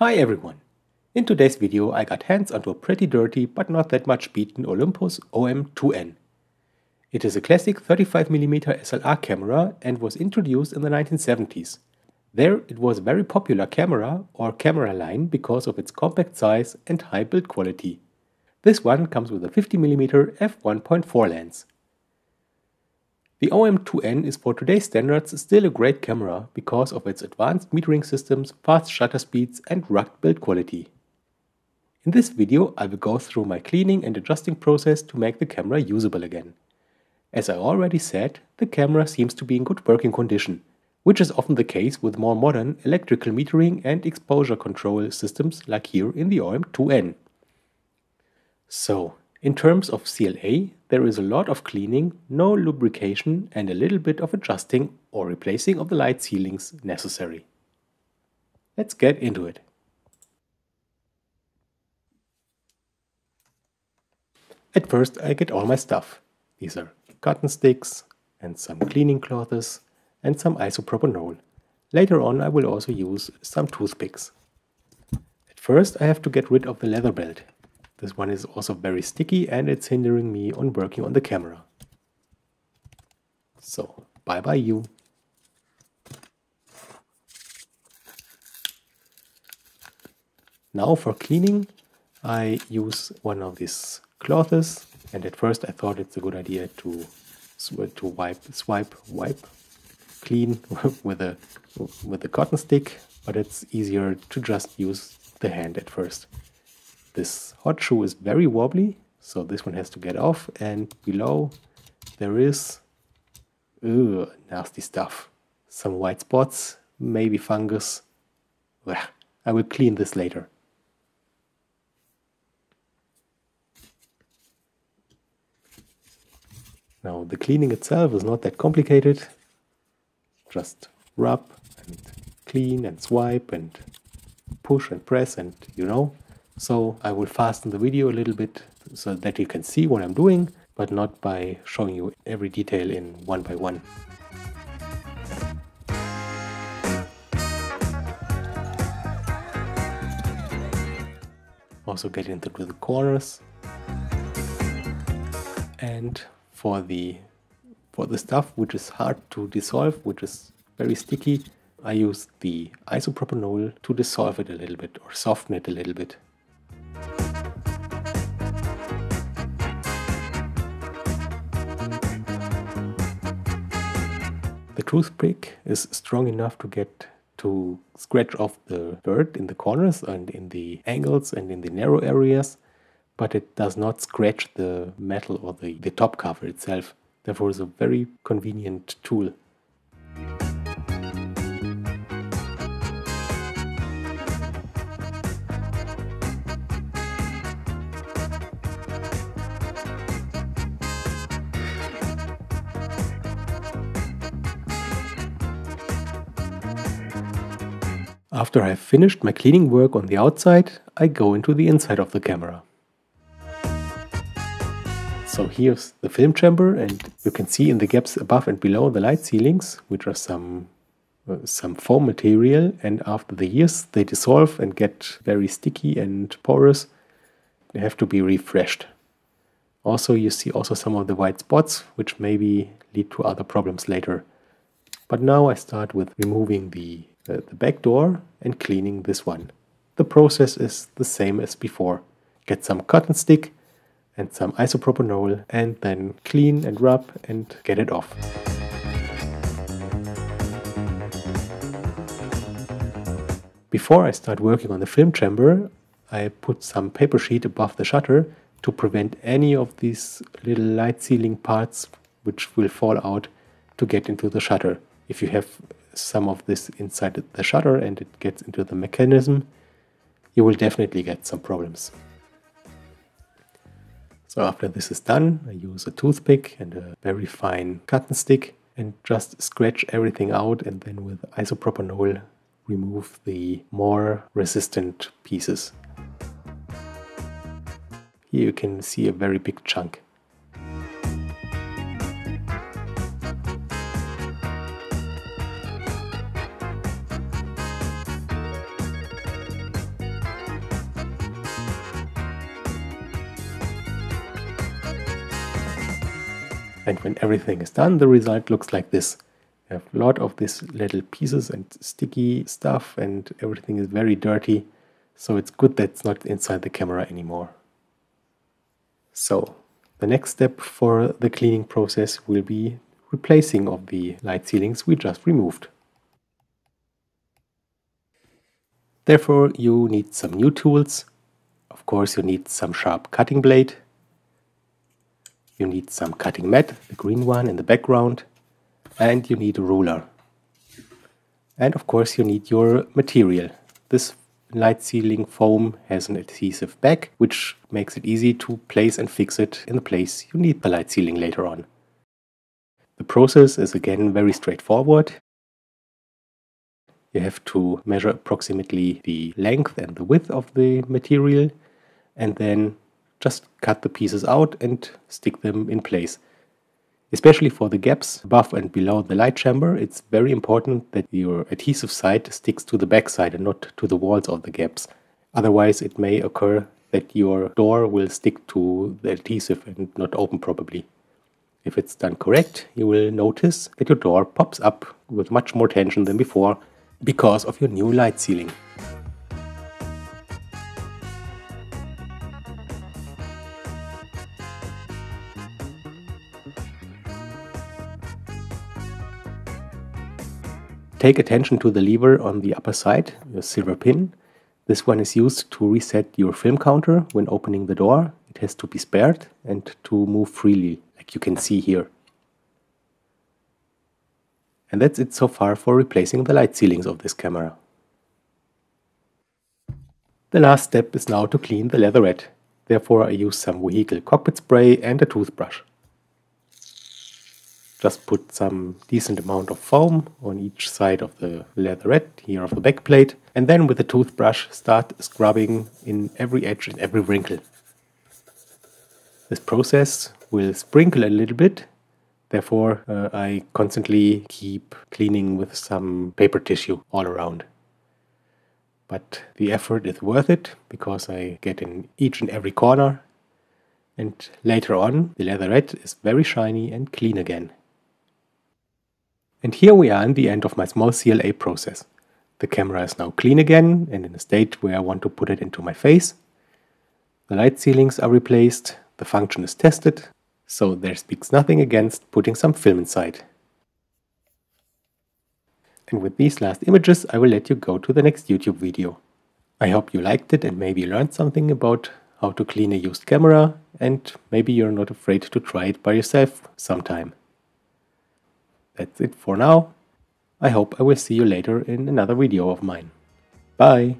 Hi everyone! In today's video I got hands onto a pretty dirty but not that much beaten Olympus OM2N. It is a classic 35mm SLR camera and was introduced in the 1970s. There it was a very popular camera or camera line because of its compact size and high build quality. This one comes with a 50mm f1.4 lens. The OM2N is for today's standards still a great camera because of its advanced metering systems, fast shutter speeds and rugged build quality. In this video I will go through my cleaning and adjusting process to make the camera usable again. As I already said, the camera seems to be in good working condition, which is often the case with more modern electrical metering and exposure control systems like here in the OM2N. So, in terms of CLA, there is a lot of cleaning, no lubrication and a little bit of adjusting or replacing of the light sealings necessary. Let's get into it. At first I get all my stuff. These are cotton sticks and some cleaning cloths and some isopropanol. Later on I will also use some toothpicks. At first I have to get rid of the leather belt this one is also very sticky and it's hindering me on working on the camera. So, bye bye you. Now for cleaning, I use one of these cloths and at first I thought it's a good idea to to wipe, swipe, wipe, clean with a with a cotton stick, but it's easier to just use the hand at first. This hot shoe is very wobbly, so this one has to get off. And below there is ugh, nasty stuff. Some white spots, maybe fungus. Ugh, I will clean this later. Now the cleaning itself is not that complicated. Just rub and clean and swipe and push and press and you know so I will fasten the video a little bit so that you can see what I'm doing, but not by showing you every detail in one by one. Also get into the corners. And for the for the stuff which is hard to dissolve, which is very sticky, I use the isopropanol to dissolve it a little bit or soften it a little bit. The toothpick is strong enough to get to scratch off the dirt in the corners and in the angles and in the narrow areas, but it does not scratch the metal or the, the top cover itself. Therefore, it's a very convenient tool. After I've finished my cleaning work on the outside, I go into the inside of the camera. So here's the film chamber and you can see in the gaps above and below the light sealings, which are some uh, some foam material and after the years they dissolve and get very sticky and porous. They have to be refreshed. Also you see also some of the white spots which maybe lead to other problems later. But now I start with removing the the, the back door and cleaning this one. The process is the same as before. Get some cotton stick and some isopropanol and then clean and rub and get it off. Before I start working on the film chamber, I put some paper sheet above the shutter to prevent any of these little light sealing parts which will fall out to get into the shutter. If you have some of this inside the shutter and it gets into the mechanism, you will definitely get some problems. So after this is done, I use a toothpick and a very fine cotton stick and just scratch everything out and then with isopropanol remove the more resistant pieces. Here you can see a very big chunk. And when everything is done, the result looks like this. You have a lot of these little pieces and sticky stuff and everything is very dirty. So it's good that it's not inside the camera anymore. So the next step for the cleaning process will be replacing of the light sealings we just removed. Therefore you need some new tools. Of course you need some sharp cutting blade. You need some cutting mat, the green one in the background. And you need a ruler. And of course you need your material. This light sealing foam has an adhesive back, which makes it easy to place and fix it in the place you need the light sealing later on. The process is again very straightforward. You have to measure approximately the length and the width of the material and then just cut the pieces out and stick them in place. Especially for the gaps above and below the light chamber, it's very important that your adhesive side sticks to the back side and not to the walls of the gaps. Otherwise, it may occur that your door will stick to the adhesive and not open properly. If it's done correct, you will notice that your door pops up with much more tension than before because of your new light sealing. Take attention to the lever on the upper side, the silver pin. This one is used to reset your film counter when opening the door. It has to be spared and to move freely, like you can see here. And that's it so far for replacing the light sealings of this camera. The last step is now to clean the leatherette. Therefore I use some vehicle cockpit spray and a toothbrush. Just put some decent amount of foam on each side of the leatherette, here of the back plate, and then with the toothbrush start scrubbing in every edge and every wrinkle. This process will sprinkle a little bit Therefore, uh, I constantly keep cleaning with some paper tissue all around. But the effort is worth it because I get in each and every corner. And later on, the leatherette is very shiny and clean again. And here we are in the end of my small CLA process. The camera is now clean again and in a state where I want to put it into my face. The light sealings are replaced, the function is tested, so there speaks nothing against putting some film inside. And with these last images I will let you go to the next YouTube video. I hope you liked it and maybe learned something about how to clean a used camera and maybe you're not afraid to try it by yourself sometime. That's it for now. I hope I will see you later in another video of mine. Bye!